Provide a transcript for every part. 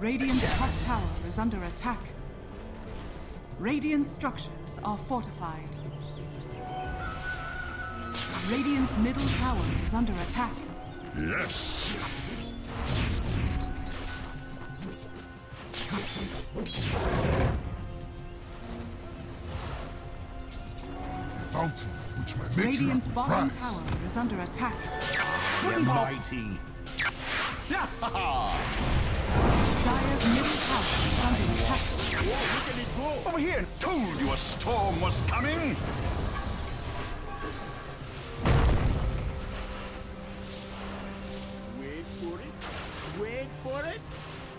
Radiant's top tower is under attack. Radiant structures are fortified. Radiant's middle tower is under attack. Yes! A fountain which my Radiant's bottom prized. tower is under attack. The mighty. Dire's middle tower is under attack. Look at it go! Over here! Told you a storm was coming! Wait for it. Wait for it.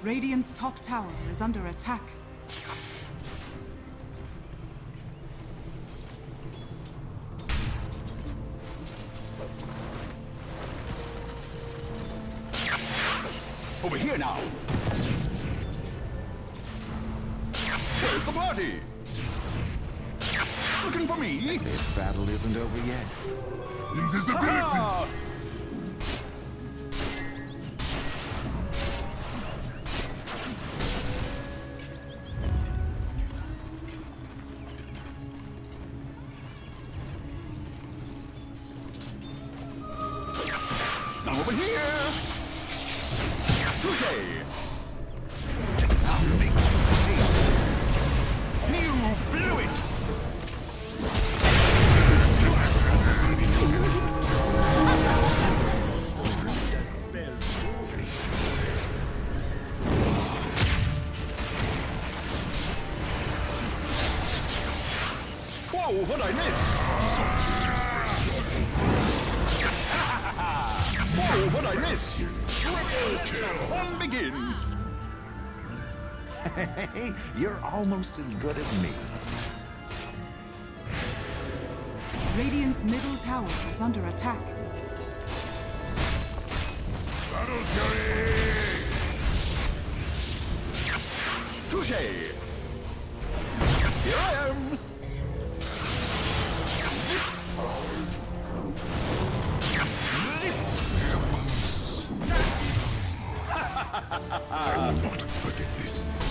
Radiant's top tower is under attack. Here! Touche! Almost as good as me. Radiant's middle tower is under attack. Battle fury! Touche! Here I am! Zip! Zip! I will not forget this.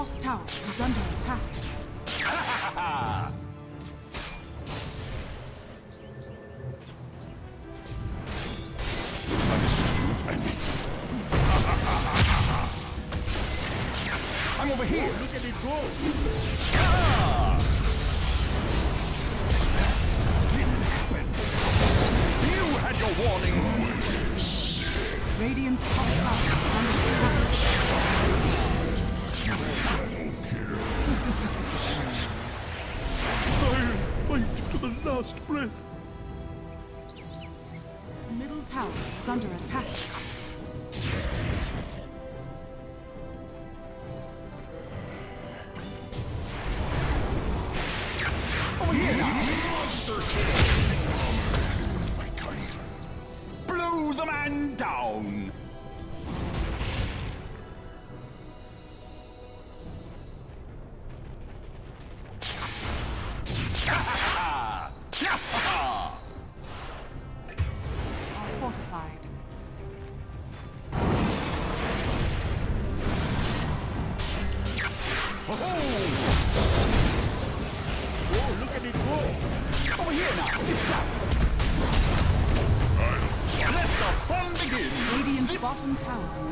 Top tower is under attack. I misconstrued and me. I'm over here! Look at it go. Didn't happen! You had your warning! Radiant's top tower is under attack. Fight to the last breath. His middle tower is under attack.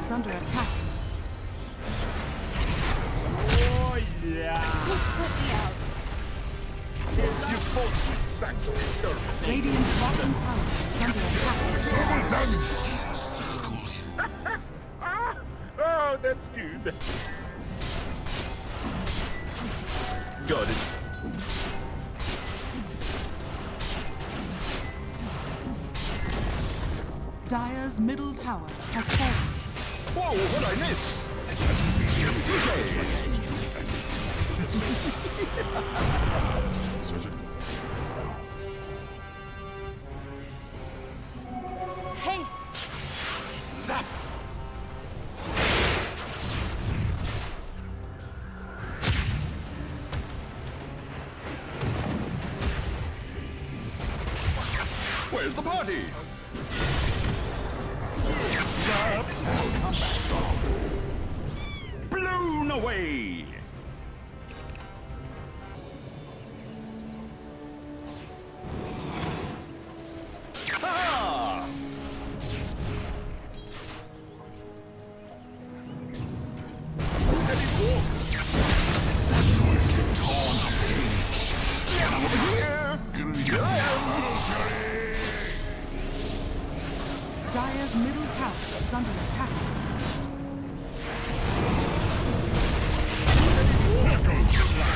Is under attack. Oh, yeah. Put me out. You fought with such determination. Radiant's bottom tower is under attack. Double damage. Oh, that's good. Got it. Dire's middle tower has fallen. Whoa, what'd I miss? Haste. Zap! Where's the party? Away! Dire's middle tower is under attack.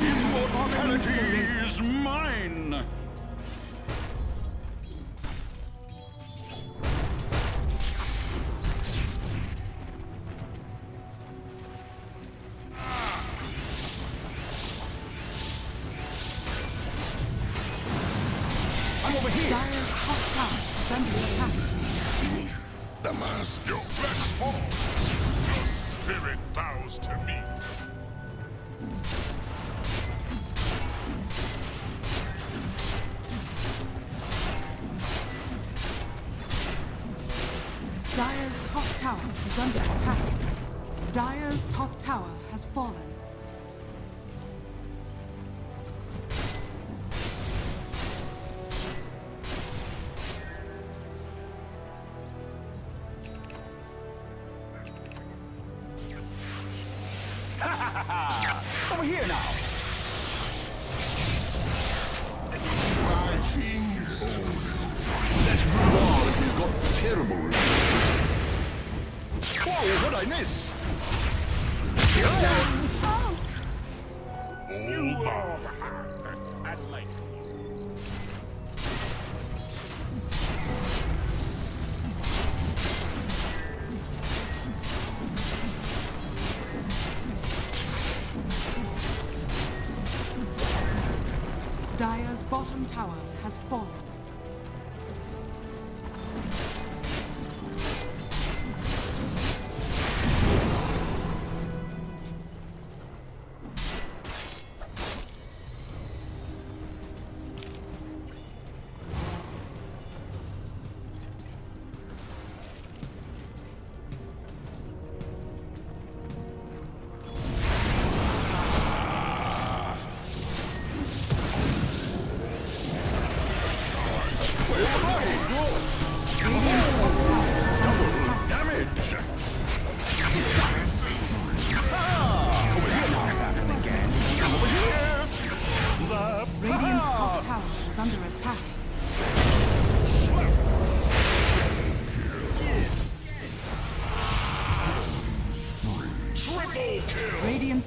Immortality is mine! Over here! Top tower is under attack. See? The mask. Your flesh falls. Your spirit bows to me. Dire's top tower is under attack. Dire's top tower has fallen. Terrible reviews. Whoa, what'd I miss? Oh, my. I like Dire's bottom tower has fallen.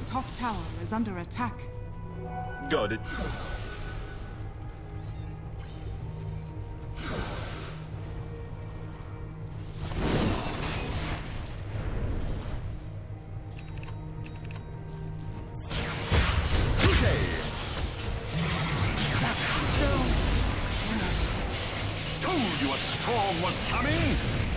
Kill. Top tower is under attack. Got it. Touche! Told you a storm was coming!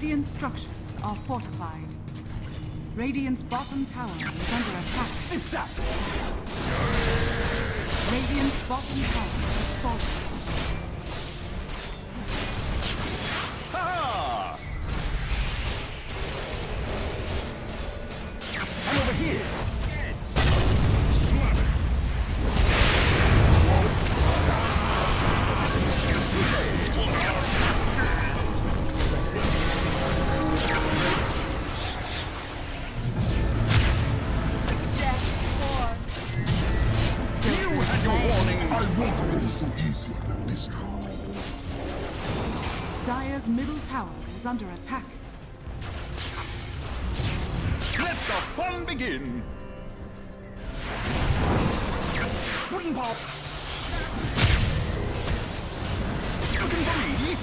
Radiant structures are fortified. Radiant's bottom tower is under attack. Zip zap! Radiant's bottom tower has fallen. Ha! I'm over here. Dire's middle tower is under attack. Let the fun begin. Pudding pop. Looking for me?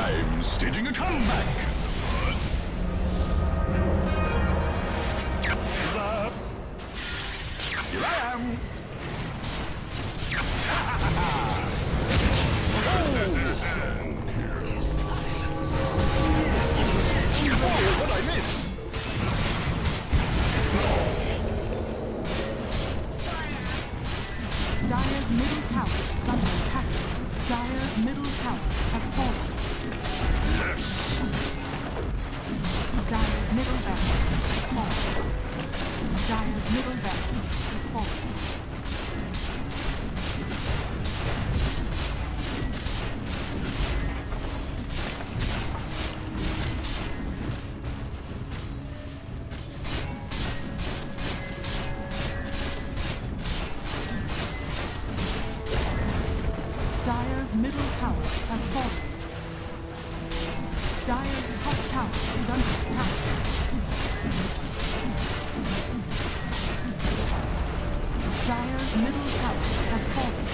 I'm staging a comeback. Here I am. tower is under attack. Dire's middle tower has fallen. Dire's middle barracks has fallen. Dire's middle barracks has fallen. Dire's top tower is under attack. Dire's middle tower has fallen.